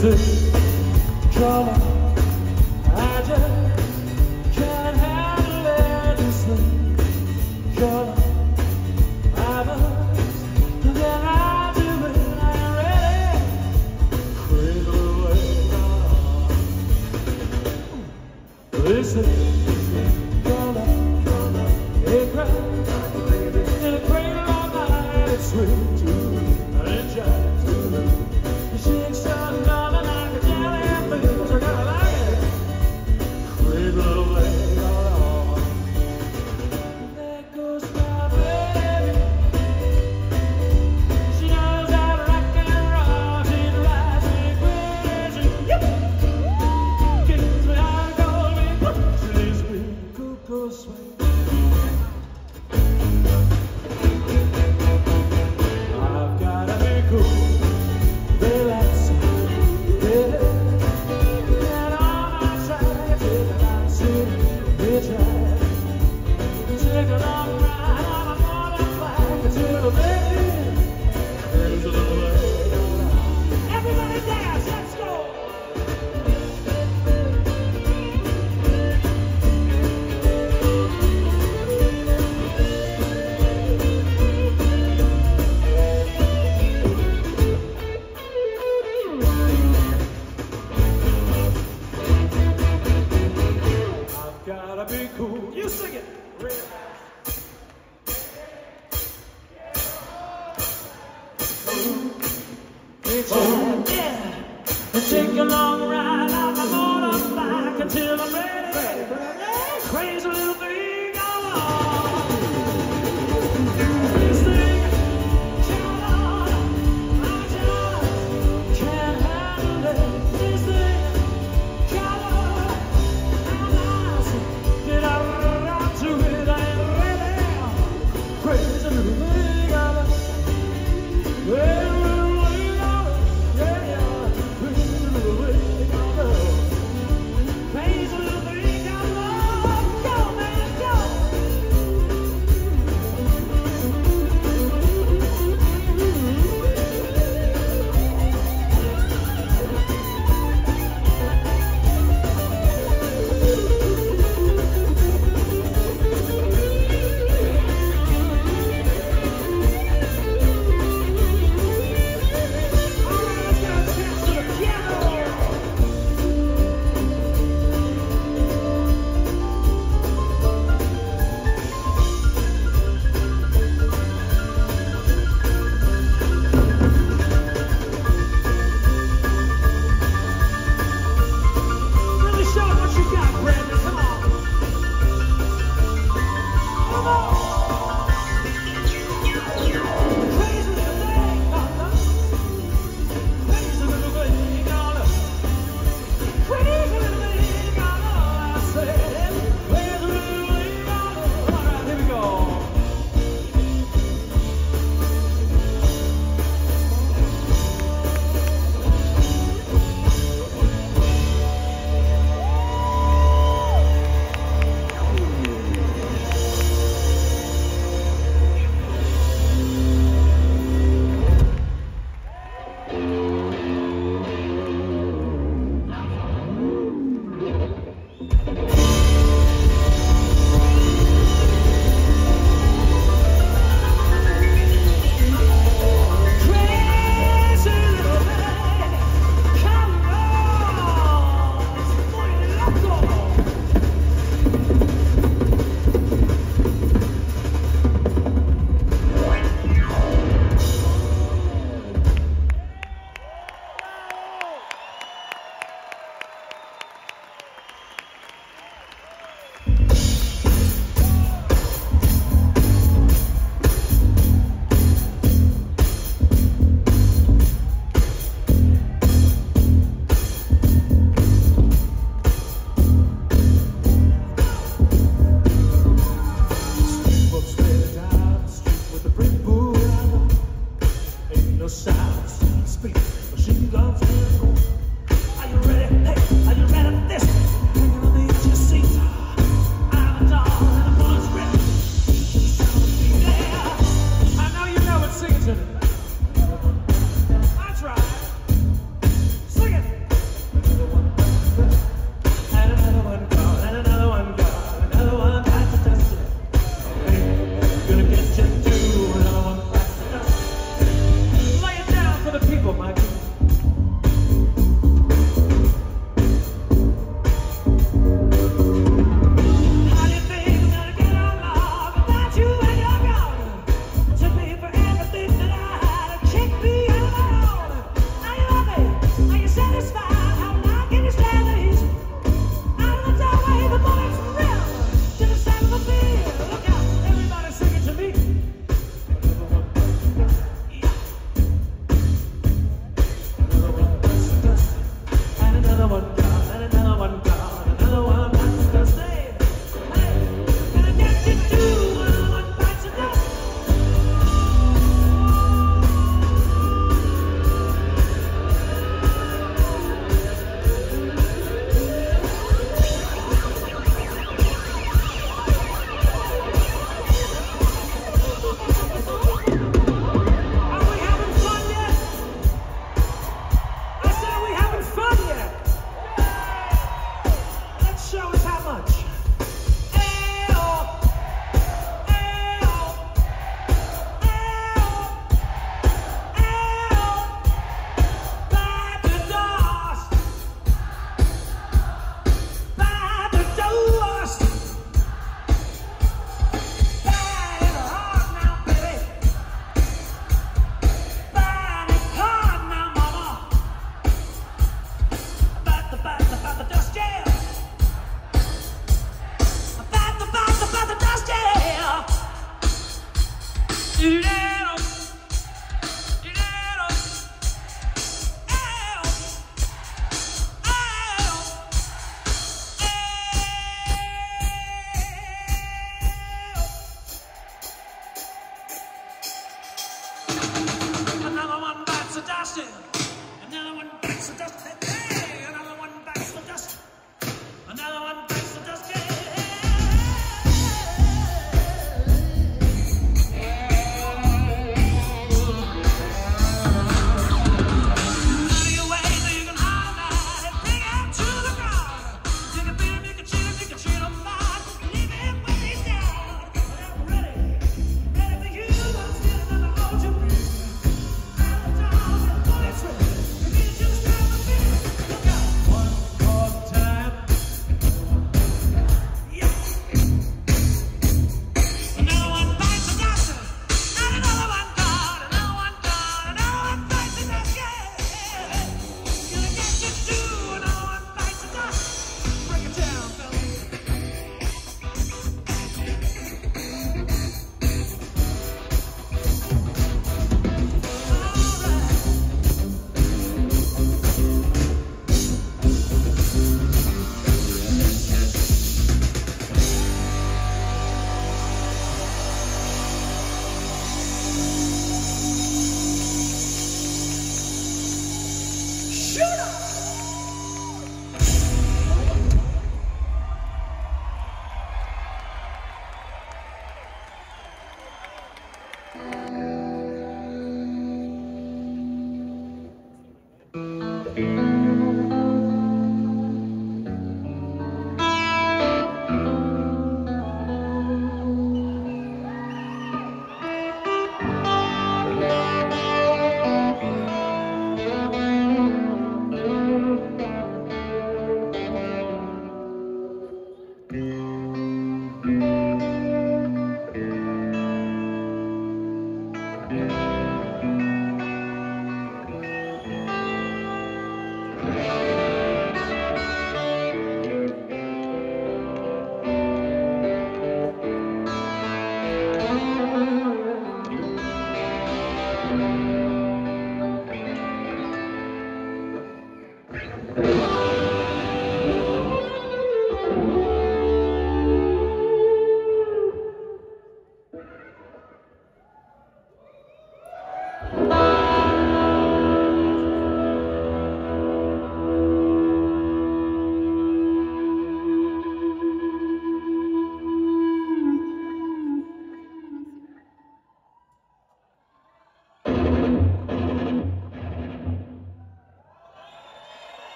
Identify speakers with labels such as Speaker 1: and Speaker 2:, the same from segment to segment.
Speaker 1: This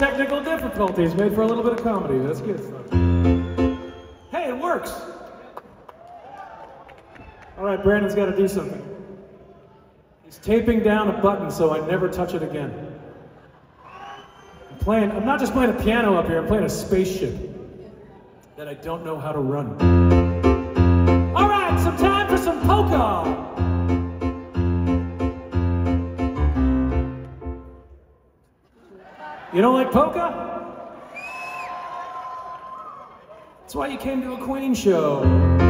Speaker 1: technical difficulties made for a little bit of comedy. That's good. Hey, it works. All right, Brandon's got to do something. He's taping down a button so I never touch it again. I'm playing, I'm not just playing a piano up here, I'm playing a spaceship that I don't know how to run. All right, some time for some polka. You don't like polka? That's why you came to a Queen show.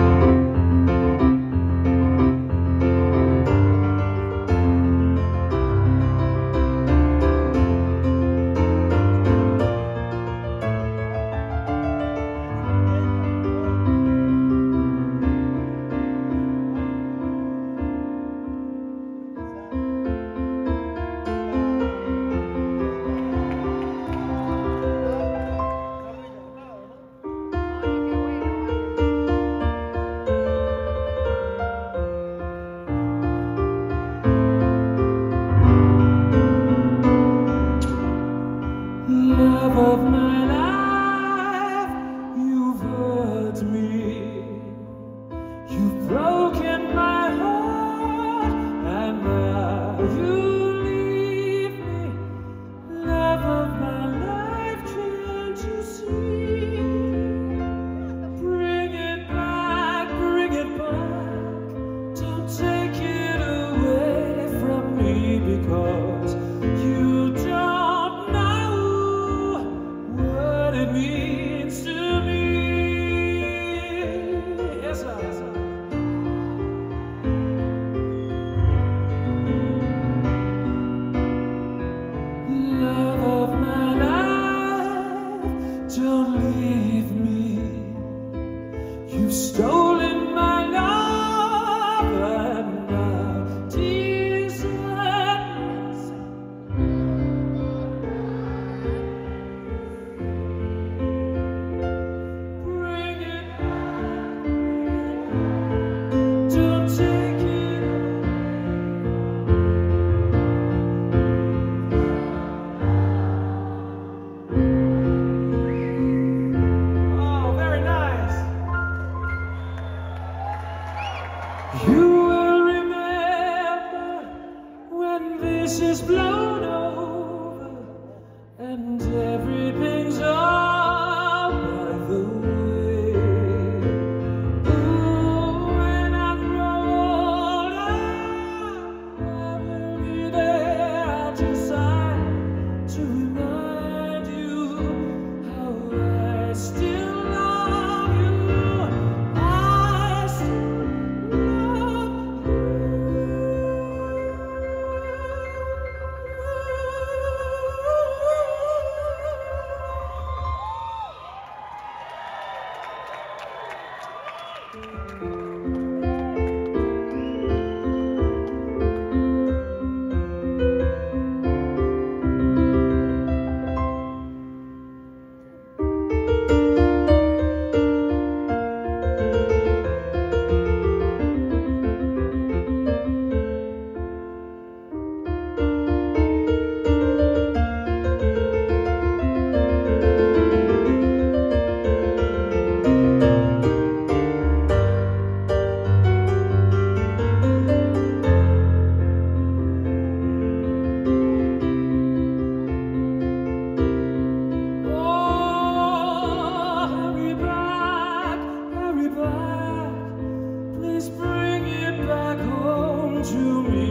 Speaker 1: Please bring it back home to me.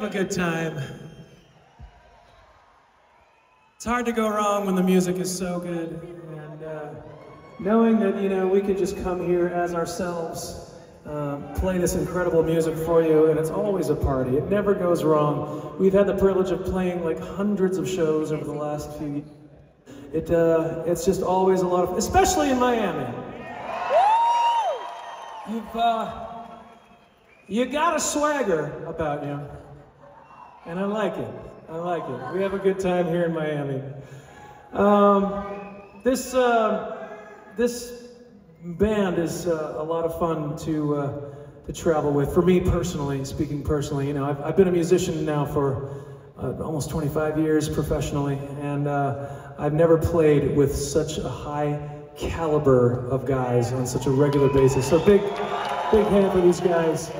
Speaker 1: Have a good time. It's hard to go wrong when the music is so good. And uh, knowing that, you know, we could just come here as ourselves, uh, play this incredible music for you, and it's always a party. It never goes wrong. We've had the privilege of playing like hundreds of shows over the last few years. It, uh, it's just always a lot of, especially in Miami. You've, uh, you got a swagger about you, and I like it. I like it. We have a good time here in Miami. Um, this uh, this band is uh, a lot of fun to uh, to travel with. For me personally, speaking personally, you know, I've, I've been a musician now for uh, almost 25 years professionally, and uh, I've never played with such a high caliber of guys on such a regular basis. So big, big hand for these guys.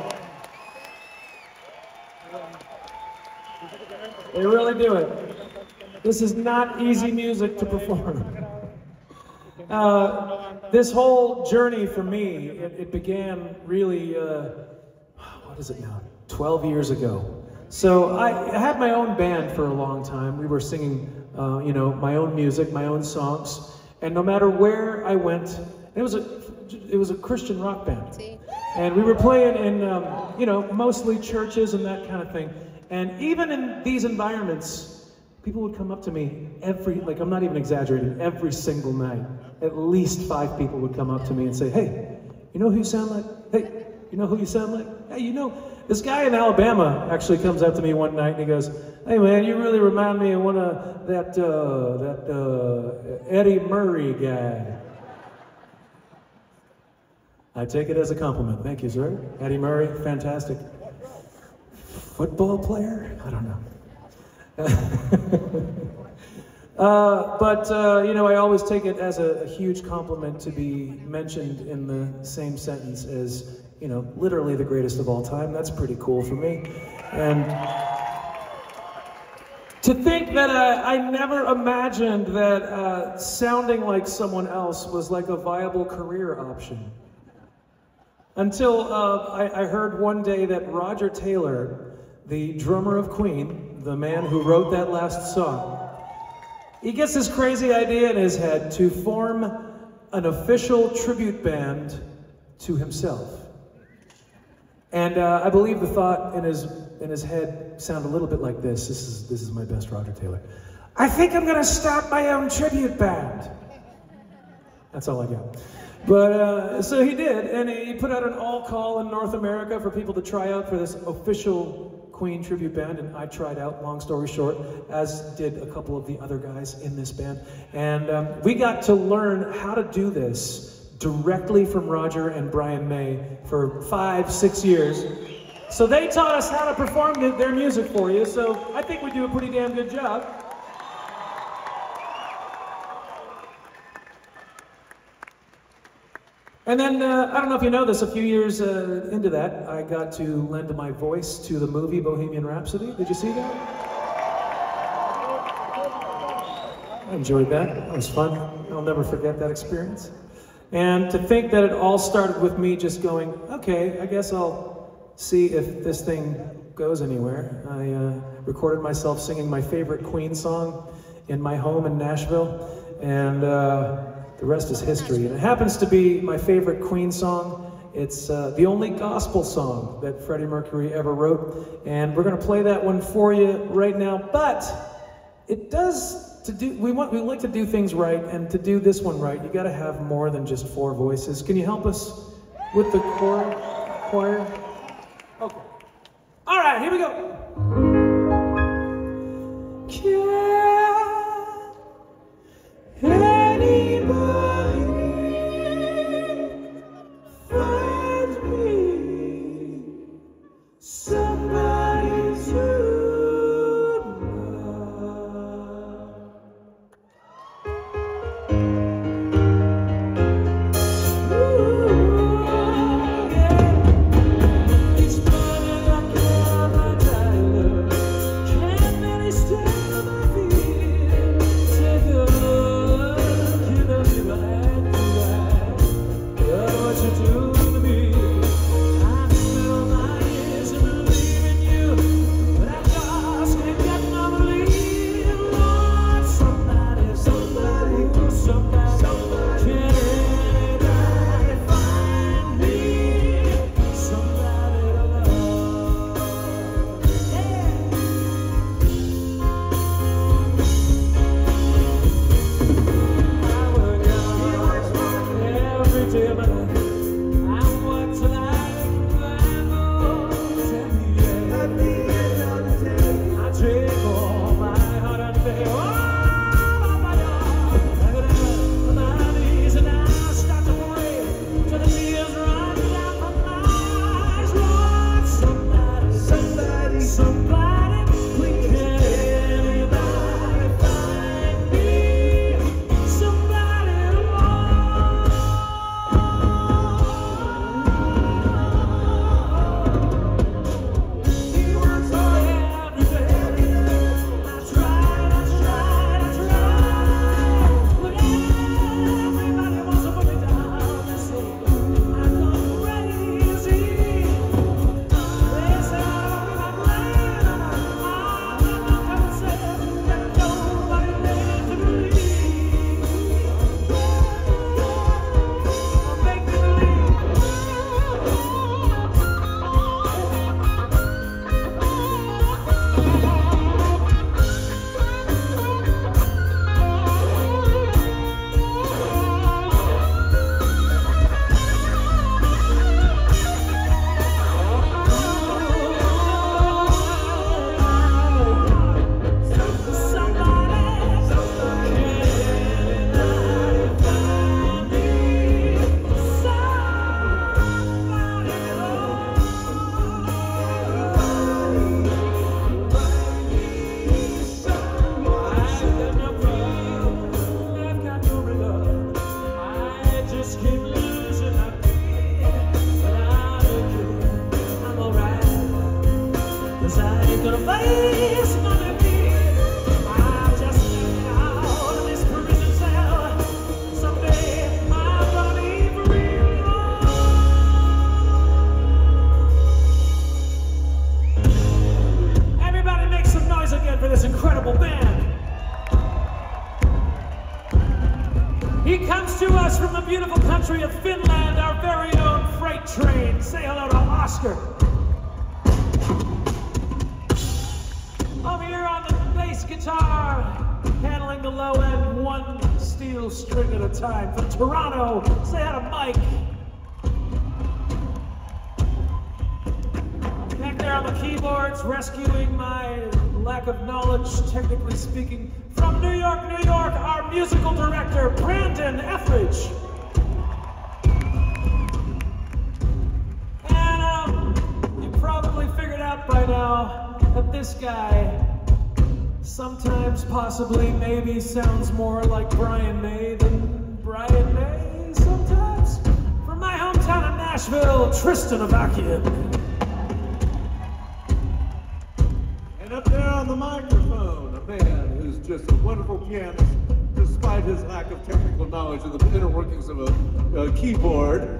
Speaker 1: They really do it. This is not easy music to perform. Uh, this whole journey for me, it, it began really, uh, what is it now? 12 years ago. So I I had my own band for a long time. We were singing, uh, you know, my own music, my own songs, and no matter where I went, it was a it was a Christian rock band. And we were playing in, um, you know, mostly churches and that kind of thing. And even in these environments, people would come up to me every, like, I'm not even exaggerating, every single night. At least five people would come up to me and say, hey, you know who you sound like? Hey, you know who you sound like? Hey, you know, this guy in Alabama actually comes up to me one night and he goes, hey man, you really remind me of one of that, uh, that uh, Eddie Murray guy. I take it as a compliment. Thank you, sir. Eddie Murray, fantastic. Football player? I don't know. uh, but, uh, you know, I always take it as a, a huge compliment to be mentioned in the same sentence as, you know, literally the greatest of all time. That's pretty cool for me. And to think that uh, I never imagined that uh, sounding like someone else was like a viable career option. Until uh, I, I heard one day that Roger Taylor, the drummer of Queen, the man who wrote that last song, he gets this crazy idea in his head to form an official tribute band to himself. And uh, I believe the thought in his in his head sounded a little bit like this. This is this is my best Roger Taylor. I think I'm gonna start my own tribute band. That's all I got. But uh, so he did, and he put out an all call in North America for people to try out for this official Queen tribute band, and I tried out. Long story short, as did a couple of the other guys in this band, and um, we got to learn how to do this directly from Roger and Brian May for five, six years. So they taught us how to perform their music for you. So I think we do a pretty damn good job. And then, uh, I don't know if you know this, a few years uh, into that, I got to lend my voice to the movie Bohemian Rhapsody. Did you see that? I enjoyed that. That was fun. I'll never forget that experience. And to think that it all started with me just going, okay, I guess I'll see if this thing goes anywhere. I uh, recorded myself singing my favorite Queen song in my home in Nashville, and uh, the rest is history. And it happens to be my favorite Queen song. It's uh, the only gospel song that Freddie Mercury ever wrote, and we're going to play that one for you right now. But it does to do. We want we like to do things right, and to do this one right, you got to have more than just four voices. Can you help us with the choir? Choir. Okay. All right, here we go. Us from the beautiful country of Finland, our very own freight train. Say hello to Oscar. Over here on the bass guitar, handling the low end, one steel string at a time. From Toronto, say hello to Mike. Back there on the keyboards, rescuing my lack of knowledge, technically speaking. From New York, New York, our musical director, Brandon Etheridge. And um, you probably figured out by now that this guy sometimes, possibly, maybe sounds more like Brian May than Brian May sometimes. From my hometown of Nashville, Tristan Avakian.
Speaker 2: On the microphone, a man who's just a wonderful pianist, despite his lack of technical knowledge of the inner workings of a, a keyboard.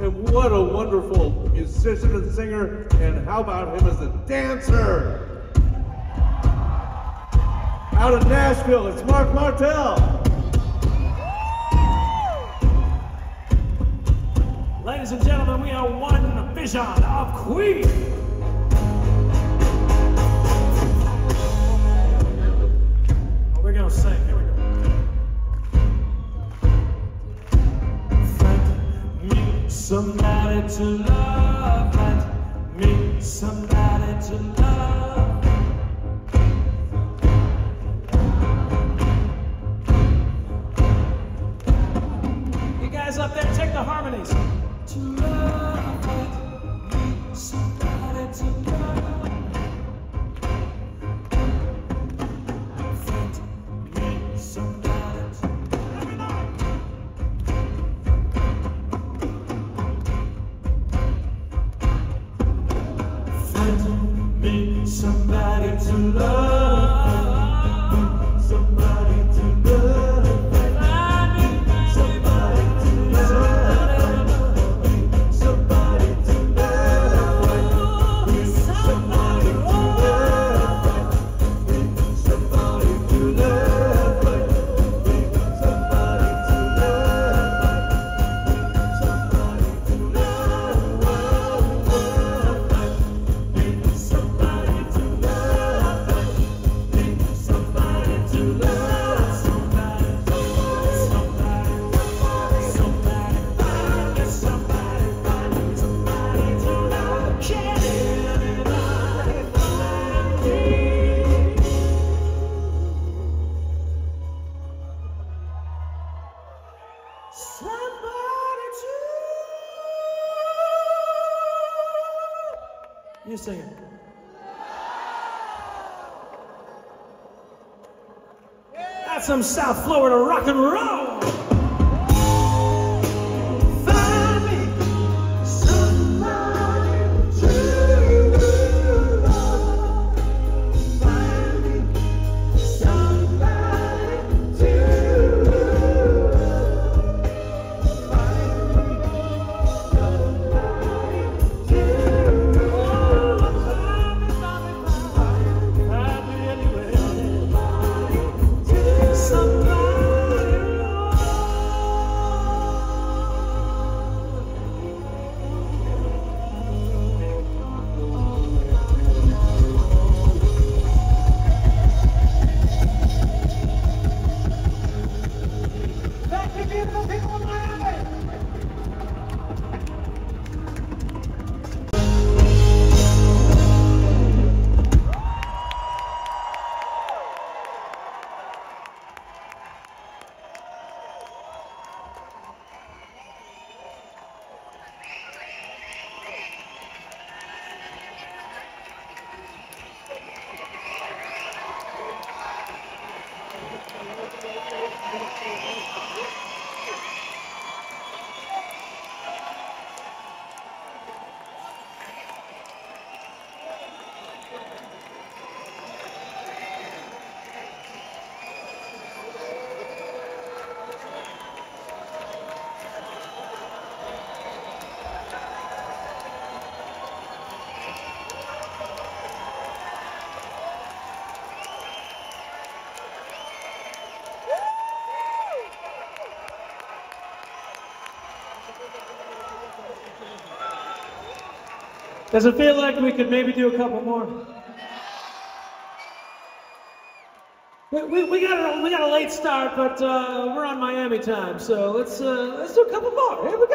Speaker 2: and what a wonderful musician and singer. And how about him as a dancer? Out of Nashville, it's Marc Martel.
Speaker 1: Ladies and gentlemen, we are one vision of Queen. Gonna sing. Here we go. Somebody to love. Somebody to love. You guys up there, take the harmonies. To love, South Florida rock and roll.
Speaker 3: Does it feel like we could maybe do a couple more? We, we, we, got, a, we got a late start, but uh, we're on Miami time, so let's, uh, let's do a couple more. Here we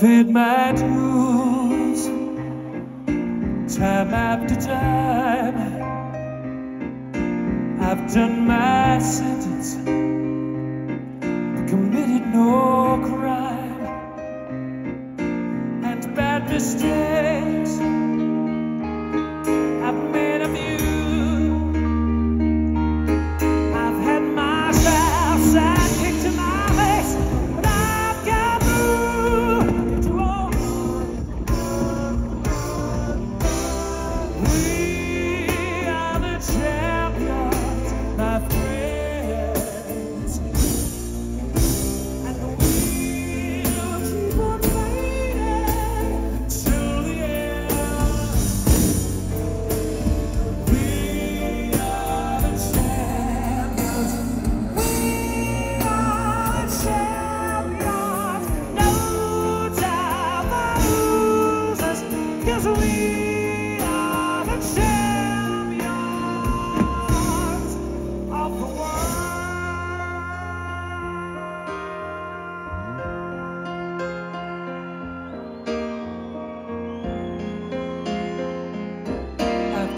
Speaker 1: paid my dues time after time. I've done my sentence.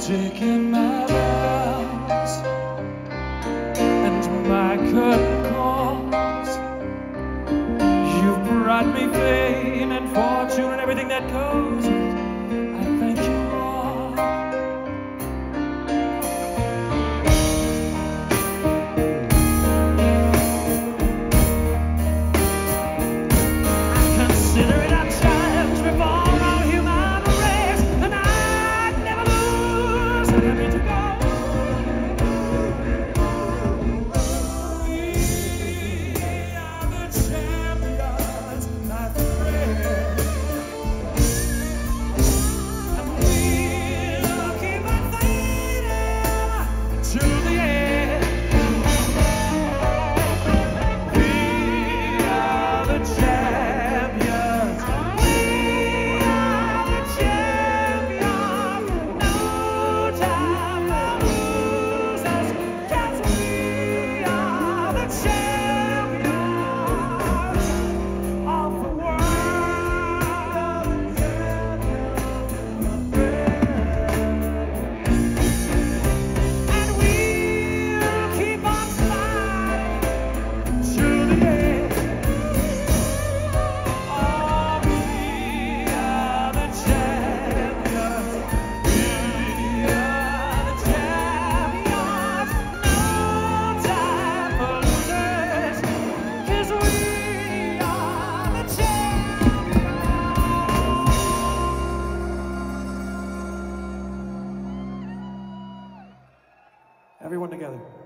Speaker 1: music my lungs and my curtain calls. You brought me fame and fortune and everything that goes everyone together.